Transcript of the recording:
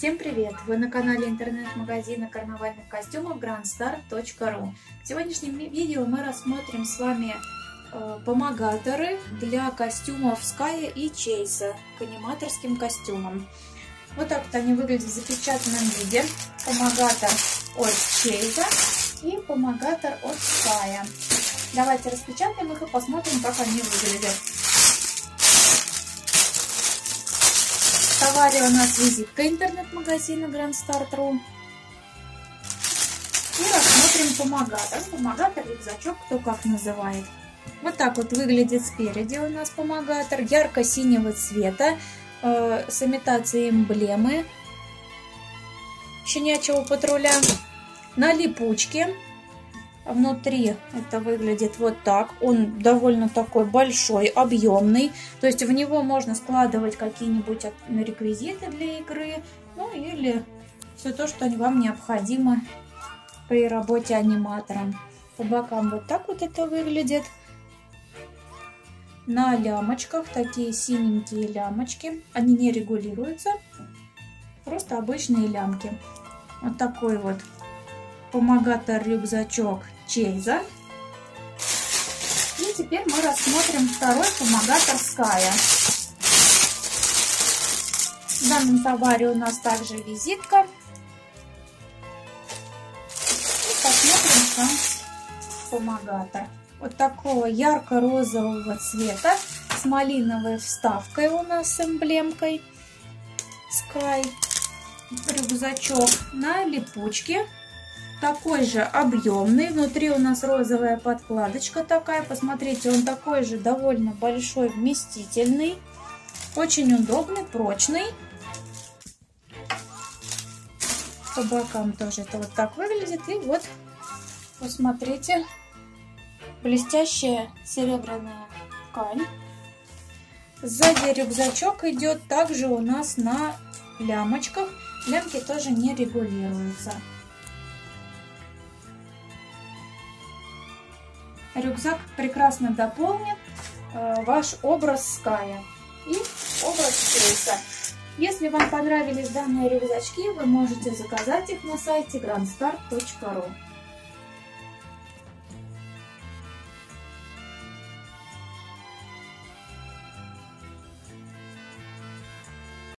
Всем привет! Вы на канале интернет-магазина карнавальных костюмов grandstar.ru В сегодняшнем видео мы рассмотрим с вами э, помогаторы для костюмов Ская и Чейса к аниматорским костюмам. Вот так вот они выглядят в запечатанном виде. Помогатор от Чейза и помогатор от Ская. Давайте распечатаем их и посмотрим, как они выглядят. Товаре у нас визитка интернет-магазина Grand Start.ru. И рассмотрим помогатор. Помогатор, рюкзачок, кто как называет. Вот так вот выглядит спереди у нас помогатор. Ярко-синего цвета э, с имитацией эмблемы щенячьего патруля. На липучке Внутри это выглядит вот так. Он довольно такой большой, объемный. То есть в него можно складывать какие-нибудь реквизиты для игры. Ну или все то, что вам необходимо при работе аниматором. По бокам вот так вот это выглядит. На лямочках такие синенькие лямочки. Они не регулируются. Просто обычные лямки. Вот такой вот помогатор рюкзачок Чейза. И теперь мы рассмотрим второй помогатор Ская. В данном товаре у нас также визитка. И посмотрим сам помогатор. Вот такого ярко-розового цвета с малиновой вставкой у нас с эмблемкой Sky рюкзачок на липучке такой же объемный. Внутри у нас розовая подкладочка такая. Посмотрите, он такой же довольно большой, вместительный. Очень удобный, прочный. По бокам тоже это вот так выглядит. И вот, посмотрите, блестящая серебряная ткань. Сзади рюкзачок идет также у нас на лямочках. Лямки тоже не регулируются. Рюкзак прекрасно дополнит э, ваш образ Ская и образ Кейса. Если вам понравились данные рюкзачки, вы можете заказать их на сайте grandstar.ru.